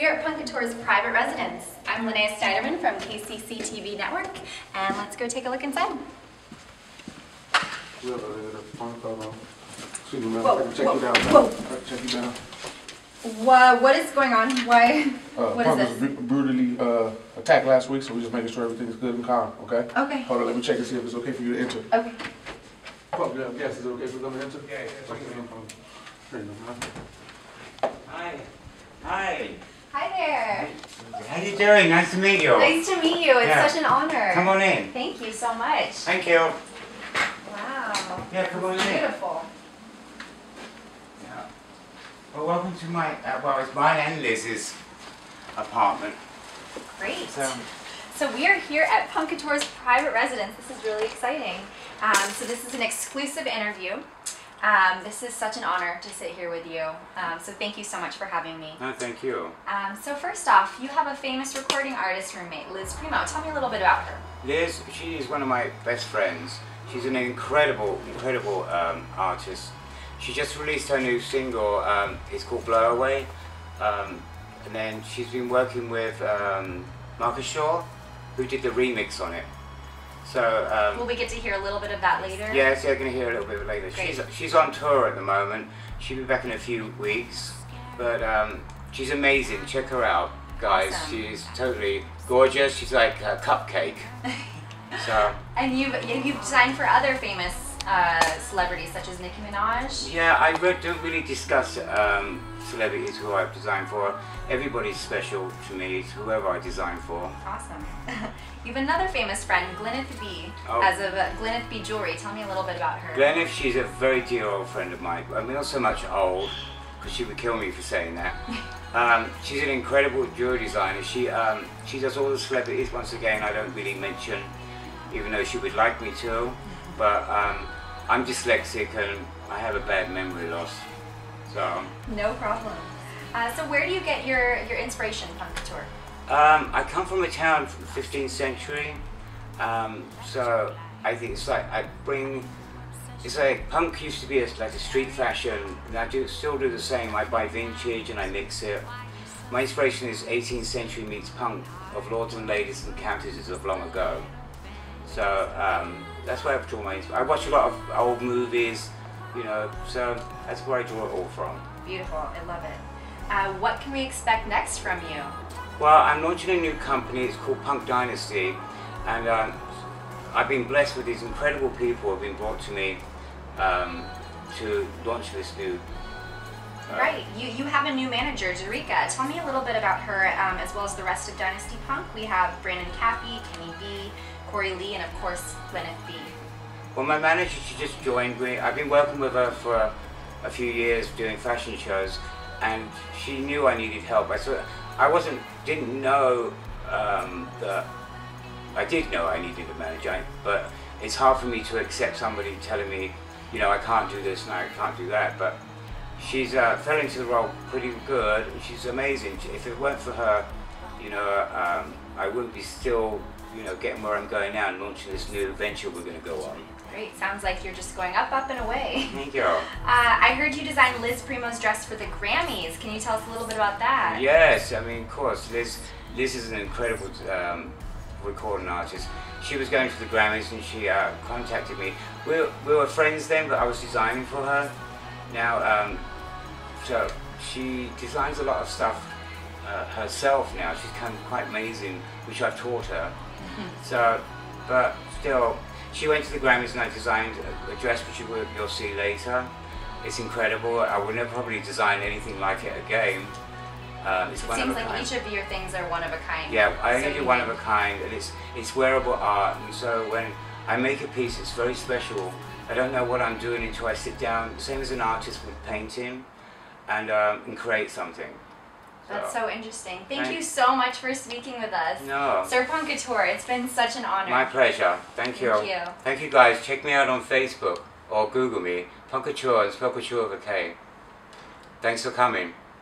We are at Punk Kouture's private residence. I'm Linnea Steinerman from KCC TV Network, and let's go take a look inside. Well, uh, the phone uh, Excuse me, ma'am, Whoa, check whoa, you down. whoa. I check you down. What, what is going on? Why? Uh, What is Punk was this? bru- brutally, uh, attacked last week, so we're just making sure everything is good and calm, okay? Okay, Hold on, let me check and see if it's okay for you to enter. okay. Punk, you have guests, is it okay for them to enter? Yeah, yeah. Okay. Here you go. Hi. Hi. Hi there. How you doing? Nice to meet you. Nice to meet you. It's Yeah. such an honor. Come on in. Thank you so much. Thank you. Wow. Yeah, come on in. Beautiful. Yeah. Well, welcome to my, uh, well, it's mine and Liz's apartment. Great. So, So we are here at Punk Kouture's private residence. This is really exciting. Um, so this is an exclusive interview. Um, this is such an honor to sit here with you. Um, so thank you so much for having me. no, thank you. Um, so first off, you have a famous recording artist roommate, Liz Primo. Tell me a little bit about her. Liz, she is one of my best friends. She's an incredible, incredible um, artist. She just released her new single. Um, it's called Blow Away. Um, and then she's been working with um, Marcus Shaw, who did the remix on it. So um, Will we get to hear a little bit of that later? Yes, you're going to hear a little bit later. Great. She's she's on tour at the moment. She'll be back in a few weeks, but um, she's amazing. Check her out, guys. Awesome. She's totally gorgeous. She's like a cupcake. so And you've you've designed for other famous uh, celebrities such as Nicki Minaj. yeah, I don't really discuss um, celebrities who I've designed for. Everybody's special to me. It's whoever I design for. Awesome. you have another famous friend, Gwyneth B. Oh. As of uh, Gwyneth B. Jewelry. Tell me a little bit about her. Glenn, if she's a very dear old friend of mine, I mean, not so much old, because she would kill me for saying that. Um, she's an incredible jewelry designer. She um, she does all the celebrities. Once again, I don't really mention, even though she would like me to. But um, I'm dyslexic and I have a bad memory loss. So No problem. Uh, so where do you get your, your inspiration, Punk Kouture? um, I come from a town from the 15th century. Um, so I think it's like I bring. It's like punk used to be a, like a street fashion, and I do still do the same. I buy vintage and I mix it. My inspiration is 18th century meets punk of lords and ladies and countesses of long ago. So um, that's where I draw my. insp- I watch a lot of old movies, you know. So that's where I draw it all from. Beautiful. I love it. Uh, what can we expect next from you? Well, I'm launching a new company. It's called Punk Dynasty, and um, I've been blessed with these incredible people who have been brought to me um, to launch this new. You, you have a new manager, Jerika. Tell me a little bit about her um, as well as the rest of Dynasty Punk. We have Brandon Caffey, Kenny B, Corey Lee, and of course, Gwyneth B. Well, my manager, she just joined me. I've been working with her for a, a few years doing fashion shows, and she knew I needed help. I sort I wasn't, didn't know um, that I did know I needed a manager, but it's hard for me to accept somebody telling me, you know, I can't do this and I can't do that. But she's uh, fell into the role pretty good. She's amazing. If it weren't for her, you know, um, I wouldn't be still, you know, getting where I'm going now and launching this new venture we're going to go on. Great. Sounds like you're just going up, up, and away. Thank you. Uh, I heard you designed Liz Primo's dress for the Grammys. Can you tell us a little bit about that? Yes, I mean, of course, Liz. Liz is an incredible um, recording artist. She was going to the Grammys and she uh, contacted me. We were, we were friends then, but I was designing for her. Now, um, so she designs a lot of stuff uh, herself now. She's kind of quite amazing, which I've taught her. So, but still, she went to the Grammys and I designed a, dress which you will, you'll see later. It's incredible. I will never probably design anything like it again. Um, it's It one seems of a like kind. each of your things are one of a kind. Yeah, I only So do one of a kind, and it's it's wearable art. And so when I make a piece, it's very special. I don't know what I'm doing until I sit down, same as an artist with painting, and um, and create something. That's so interesting. Thank you so much for speaking with us. No, Sir Punk Kouture, it's been such an honor. my pleasure. Thank you. Thank you. Thank you, guys. Check me out on Facebook or Google me, Punk Kouture and spell Couture with a K. Thanks for coming.